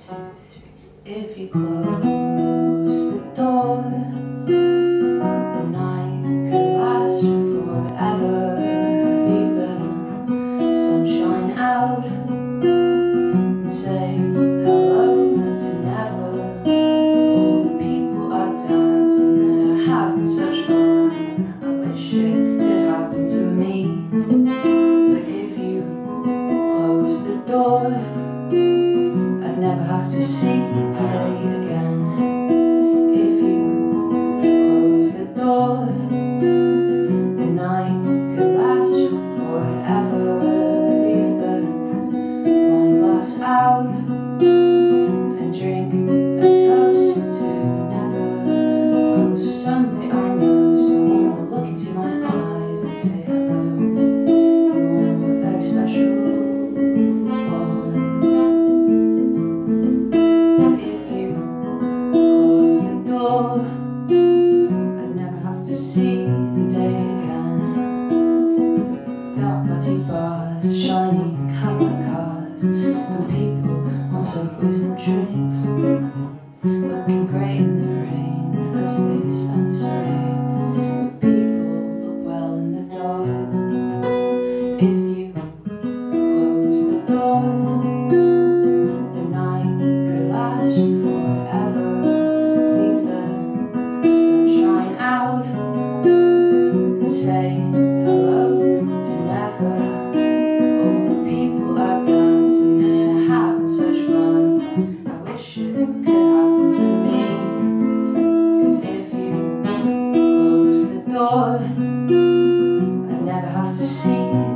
If you close the door, the night could last forever. Leave the sunshine out and say hello to never. All the people are dancing, they're having such fun. I wish it could happen to me. But if you close the door, have to see the day again. If you close the door, the night could last forever. Leave the wine glass out bars, shiny cars, and people on subways and trains, looking great in the rain as they stand to spray. Never